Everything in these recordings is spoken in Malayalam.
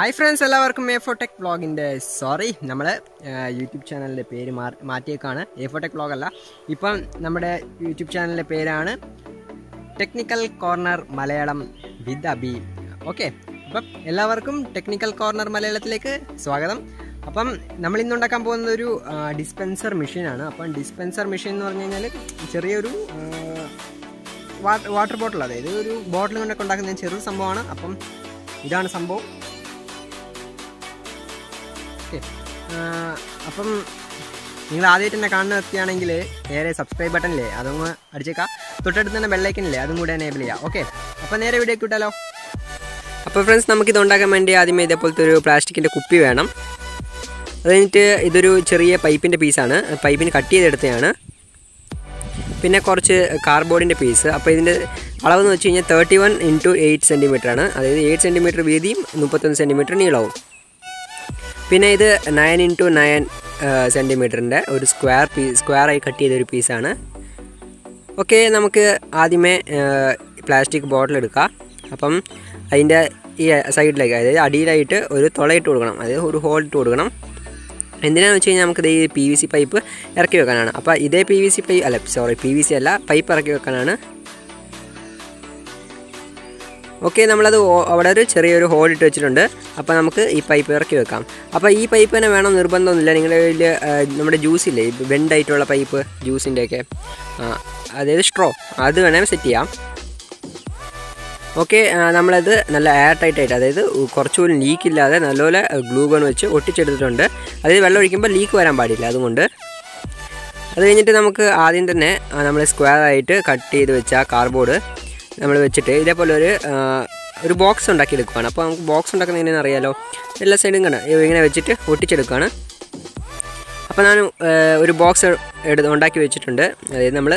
ഹായ് ഫ്രണ്ട്സ് എല്ലാവർക്കും എ ഫോടെക് വ്ളോഗിന്റെ സോറി നമ്മൾ യൂട്യൂബ് ചാനലിന്റെ പേര് മാറി മാറ്റിയേക്കാണ്. എ ഫോടെക് വ്ളോഗ് അല്ല. ഇപ്പം നമ്മുടെ യൂട്യൂബ് ചാനലിന്റെ പേരാണ് technical corner Malayalam with Abhi okay അപ്പം എല്ലാവർക്കും ടെക്നിക്കൽ കോർണർ മലയാളത്തിലേക്ക് സ്വാഗതം. അപ്പം നമ്മൾ ഇന്നുണ്ടാക്കാൻ പോകുന്നത് ഒരു ഡിസ്പെൻസർ മെഷീനാണ് അപ്പം ഡിസ്പെൻസർ മെഷീൻ എന്ന് പറഞ്ഞു കഴിഞ്ഞാൽ ചെറിയൊരു വാട്ടർ ബോട്ടിൽ അതായത് ഒരു ബോട്ടിൽ കൊണ്ടൊക്കെ ഉണ്ടാക്കുന്ന ചെറിയൊരു സംഭവമാണ്. അപ്പം ഇതാണ് സംഭവം. ഓക്കെ. അപ്പം നിങ്ങൾ ആദ്യമായിട്ട് തന്നെ കാണുന്ന വ്യക്തിയാണെങ്കിൽ നേരെ സബ്സ്ക്രൈബ് ബട്ടണില്ലേ അതൊന്ന് അടിച്ചേക്കാം. തൊട്ടടുത്ത് തന്നെ ബെല്ലൈക്കനില്ലേ അതും കൂടെ എനേബിൾ ചെയ്യാം. ഓക്കെ. അപ്പോൾ നേരെ വീഡിയോ കിട്ടാലോ അപ്പോൾ ഫ്രണ്ട്സ് നമുക്കിത് ഉണ്ടാക്കാൻ വേണ്ടി ആദ്യമേ ഇതേപോലത്തെ ഒരു പ്ലാസ്റ്റിക്കിന്റെ കുപ്പി വേണം. അത് കഴിഞ്ഞിട്ട് ഇതൊരു ചെറിയ പൈപ്പിന്റെ പീസാണ് പൈപ്പിന് കട്ട് ചെയ്തെടുത്തതാണ്. പിന്നെ കുറച്ച് കാർബോർഡിന്റെ പീസ് അപ്പോൾ ഇതിന്റെ അളവെന്ന് വെച്ച് കഴിഞ്ഞാൽ thirty one into eight centimetre ആണ്. അതായത് എയ്റ്റ് സെന്റിമീറ്റർ വീതിയും മുപ്പത്തൊന്ന് സെന്റിമീറ്റർ നീളവും. പിന്നെ ഇത് നയൻ ഇന്റു നയൻ സെന്റിമീറ്ററിന്റെ ഒരു സ്ക്വയർ പീസ് സ്ക്വയറായി കട്ട് ചെയ്തൊരു പീസാണ് ഓക്കെ നമുക്ക് ആദ്യമേ പ്ലാസ്റ്റിക് ബോട്ടിൽ എടുക്കാം. അപ്പം അതിന്റെ ഈ സൈഡിലേക്ക് അതായത് അടിയിലായിട്ട് ഒരു തുളയിട്ട് കൊടുക്കണം. അതായത് ഒരു ഹോൾ ഇട്ട് കൊടുക്കണം. എന്തിനാണെന്ന് വെച്ച് കഴിഞ്ഞാൽ നമുക്കിത് ഈ പി വി സി പൈപ്പ് ഇറക്കി വെക്കാനാണ്. അപ്പോൾ ഇതേ പി വി സി പൈപ്പ് അല്ല സോറി പി വി സി അല്ല പൈപ്പ് ഇറക്കി വെക്കാനാണ് ഓക്കെ നമ്മളത് അവിടെ ഒരു ചെറിയൊരു ഹോൾ ഇട്ട് വെച്ചിട്ടുണ്ട്. അപ്പോൾ നമുക്ക് ഈ പൈപ്പ് ഇറക്കി വെക്കാം. അപ്പോൾ ഈ പൈപ്പ് തന്നെ വേണം നിർബന്ധമൊന്നുമില്ല. നിങ്ങളുടെ കയ്യിൽ നമ്മുടെ ജ്യൂസില്ലേ ഈ ബെൻഡായിട്ടുള്ള പൈപ്പ് ജ്യൂസിന്റെയൊക്കെ അതായത് സ്ട്രോ അത് വേണമെങ്കിൽ സെറ്റ് ചെയ്യാം. ഓക്കെ നമ്മളത് നല്ല എയർ ടൈറ്റ് ആയിട്ട് അതായത് കുറച്ചുപോലും ലീക്ക് ഇല്ലാതെ നല്ലപോലെ ഗ്ലൂ ഗൺ വെച്ച് ഒട്ടിച്ചെടുത്തിട്ടുണ്ട്. അതായത് വെള്ളം ഒഴിക്കുമ്പോൾ ലീക്ക് വരാൻ പാടില്ല അതുകൊണ്ട്. അത് കഴിഞ്ഞിട്ട് നമുക്ക് ആദ്യം തന്നെ നമ്മൾ സ്ക്വയർ ആയിട്ട് കട്ട് ചെയ്ത് വെച്ച കാർബോർഡ് നമ്മൾ വെച്ചിട്ട് ഇതേപോലെ ഒരു ഒരു ബോക്സ് ഉണ്ടാക്കി എടുക്കുകയാണ് അപ്പോൾ നമുക്ക് ബോക്സ് ഉണ്ടാക്കുന്നത് എങ്ങനെയാണെന്ന് അറിയാലോ? എല്ലാ സൈഡും കണ്ട ഇങ്ങനെ വെച്ചിട്ട് ഒട്ടിച്ചെടുക്കുകയാണ് അപ്പോൾ ഞാൻ ഒരു ബോക്സ് എടുത്ത് ഉണ്ടാക്കി വെച്ചിട്ടുണ്ട്. അതായത് നമ്മൾ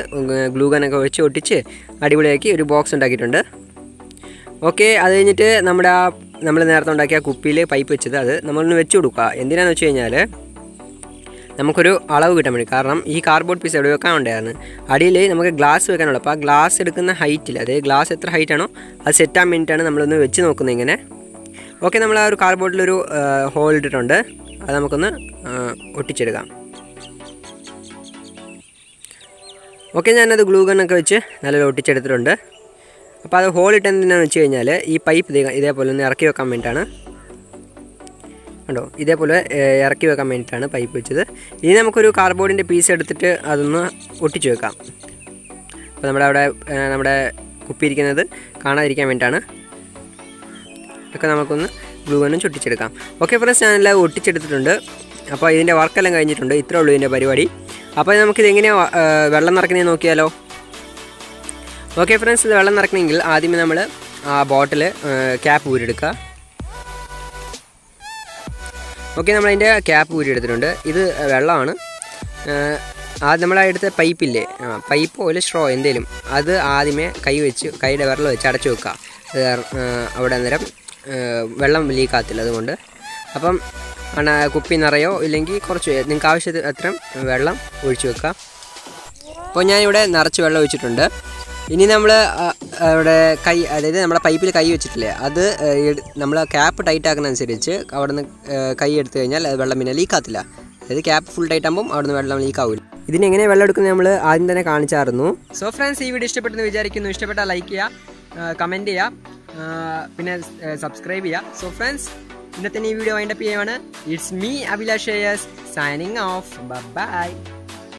ഗ്ലൂഗനൊക്കെ വെച്ച് ഒട്ടിച്ച് അടിപൊളിയാക്കി ഒരു ബോക്സ് ഉണ്ടാക്കിയിട്ടുണ്ട്. ഓക്കെ അത് കഴിഞ്ഞിട്ട് നമ്മുടെ ആ നമ്മൾ നേരത്തെ ഉണ്ടാക്കിയ കുപ്പിയിൽ പൈപ്പ് വെച്ചത് അത് നമ്മളൊന്ന് വെച്ച് കൊടുക്കുക. എന്തിനാണെന്ന് വെച്ച് കഴിഞ്ഞാൽ നമുക്കൊരു അളവ് കിട്ടാൻ വേണ്ടി. കാരണം ഈ കാർഡ്ബോർഡ് പീസ് എവിടെ വെക്കാൻ ഉണ്ടായിരുന്നു അടിയിൽ നമുക്ക് ഗ്ലാസ് വെക്കാനുള്ളൂ. അപ്പോൾ ആ ഗ്ലാസ് എടുക്കുന്ന ഹൈറ്റിൽ അതായത് ഗ്ലാസ് എത്ര ഹൈറ്റ് ആണോ അത് സെറ്റ് ആകാൻ വേണ്ടിയിട്ടാണ് നമ്മളൊന്ന് വെച്ച് നോക്കുന്നത് ഇങ്ങനെ. ഓക്കെ നമ്മൾ ആ ഒരു കാർഡ്ബോർഡിലൊരു ഹോൾ ഇട്ടിട്ടുണ്ട്. അത് നമുക്കൊന്ന് ഒട്ടിച്ചെടുക്കാം. ഓക്കെ ഞാനത് ഗ്ലൂ ഗണ്ണൊക്കെ വെച്ച് നല്ല ഒട്ടിച്ചെടുത്തിട്ടുണ്ട്. അപ്പോൾ അത് ഹോൾ ഇട്ടെന്തിനാണെന്ന് വെച്ച് കഴിഞ്ഞാൽ ഈ പൈപ്പ് ഇതേപോലെ ഒന്ന് ഇറക്കി വെക്കാൻ വേണ്ടിയിട്ടാണ് കണ്ടോ? ഇതേപോലെ ഇറക്കി വെക്കാൻ വേണ്ടിയിട്ടാണ് പൈപ്പ് വെച്ചത്. ഇനി നമുക്കൊരു കാർഡ്ബോർഡിന്റെ പീസ് എടുത്തിട്ട് അതൊന്ന് ഒട്ടിച്ചു വെക്കാം. അപ്പോൾ നമ്മുടെ അവിടെ നമ്മുടെ കുപ്പിയിരിക്കുന്നത് കാണാതിരിക്കാൻ വേണ്ടിയിട്ടാണ്. ഒക്കെ നമുക്കൊന്ന് ഗ്ലൂ ഗണ്ണും ചൊട്ടിച്ചെടുക്കാം ഓക്കെ ഫ്രണ്ട്സ് ഞാനെല്ലാം ഒട്ടിച്ചെടുത്തിട്ടുണ്ട്. അപ്പോൾ ഇതിന്റെ വർക്കെല്ലാം കഴിഞ്ഞിട്ടുണ്ട്. ഇത്രേ ഉള്ളൂ ഇതിന്റെ പരിപാടി. അപ്പോൾ നമുക്കിത് എങ്ങനെയാണ് വെള്ളം നിറക്കുന്നത് നോക്കിയാലോ? ഓക്കെ ഫ്രണ്ട്സ് ഇത് വെള്ളം നിറക്കണമെങ്കിൽ ആദ്യമേ നമ്മൾ ആ ബോട്ടിൽ ക്യാപ്പ് ഊരെടുക്കുക ഓക്കെ നമ്മളതിന്റെ ക്യാപ്പ് കൂടി എടുത്തിട്ടുണ്ട്. ഇത് വെള്ളമാണ്. അത് നമ്മളെടുത്ത പൈപ്പില്ലേ? പൈപ്പോ ഒരു സ്ട്രോ എന്തേലും. അത് ആദ്യമേ കൈ വെച്ച് കൈയുടെ വിരൽ വെച്ച് അടച്ചു വെക്കുക. അവിടെ അന്നേരം വെള്ളം ലീക്കാകത്തില്ല അതുകൊണ്ട്. അപ്പം അണ കുപ്പി നിറയോ ഇല്ലെങ്കിൽ കുറച്ച് നിങ്ങൾക്ക് ആവശ്യത്തിന് അത്രയും വെള്ളം ഒഴിച്ചു വെക്കുക. അപ്പോൾ ഞാനിവിടെ നിറച്ച് വെള്ളം ഒഴിച്ചിട്ടുണ്ട്. ഇനി നമ്മൾ അവിടെ കൈ അതായത് നമ്മുടെ പൈപ്പിൽ കൈ വെച്ചിട്ടില്ലേ അത് നമ്മൾ ക്യാപ്പ് ടൈറ്റ് ആക്കുന്നതനുസരിച്ച് അവിടെ നിന്ന് കൈ എടുത്തു കഴിഞ്ഞാൽ വെള്ളം പിന്നെ ലീക്കാത്തില്ല അതായത് ക്യാപ്പ് ഫുൾ ടൈറ്റ് ആകുമ്പോൾ അവിടെ വെള്ളം ലീക്കാവില്ല ഇതിന് എങ്ങനെ വെള്ളം എടുക്കുന്നത് നമ്മൾ ആദ്യം തന്നെ കാണിച്ചായിരുന്നു. സോ ഫ്രണ്ട്സ് ഈ വീഡിയോ ഇഷ്ടപ്പെട്ടെന്ന് വിചാരിക്കുന്നു. ഇഷ്ടപ്പെട്ടാൽ ലൈക്ക് ചെയ്യുക കമന്റ് ചെയ്യുക പിന്നെ സബ്സ്ക്രൈബ് ചെയ്യുക സോ ഫ്രണ്ട്സ് ഇന്നത്തെ ഈ വീഡിയോ വൈൻഡപ്പ് ചെയ്യുവാണ്. It's me Abhilash signing off bye